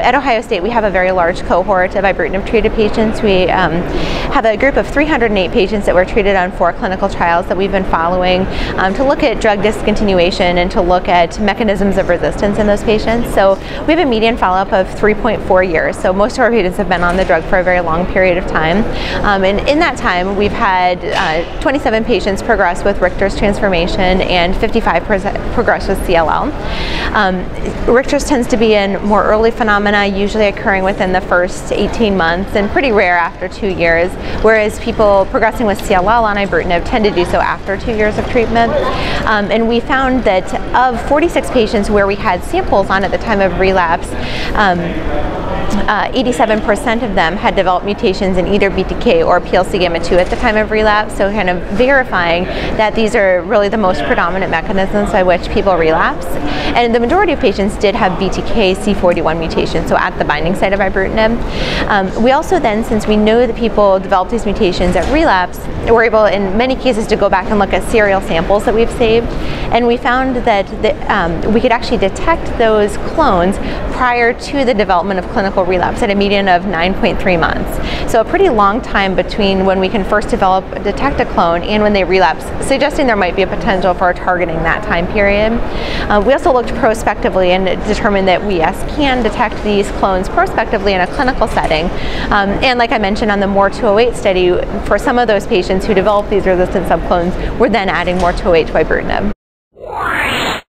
At Ohio State, we have a very large cohort of ibrutinib treated patients. We um, have a group of 308 patients that were treated on four clinical trials that we've been following um, to look at drug discontinuation and to look at mechanisms of resistance in those patients. So we have a median follow-up of 3.4 years. So most of our patients have been on the drug for a very long period of time. Um, and in that time, we've had uh, 27 patients progress with Richter's transformation and 55 progress with CLL. Um, Richter's tends to be a more early phenomenon phenomena usually occurring within the first 18 months and pretty rare after two years, whereas people progressing with CLL on ibrutinib tend to do so after two years of treatment. Um, and we found that of 46 patients where we had samples on at the time of relapse, 87% um, uh, of them had developed mutations in either BTK or PLC gamma 2 at the time of relapse, so kind of verifying that these are really the most predominant mechanisms by which people relapse. And the majority of patients did have BTK C481 mutations, so at the binding site of ibrutinib. Um, we also then, since we know that people develop these mutations at relapse, we're able in many cases to go back and look at serial samples that we've saved. And we found that the, um, we could actually detect those clones prior to the development of clinical relapse at a median of 9.3 months. So a pretty long time between when we can first develop, detect a clone and when they relapse, suggesting there might be a potential for targeting that time period. Uh, we also looked prospectively and determined that we, yes, can detect these clones prospectively in a clinical setting. Um, and like I mentioned on the MOR 208 study, for some of those patients who develop these resistant subclones, we're then adding MOR 208 to ibrutinib.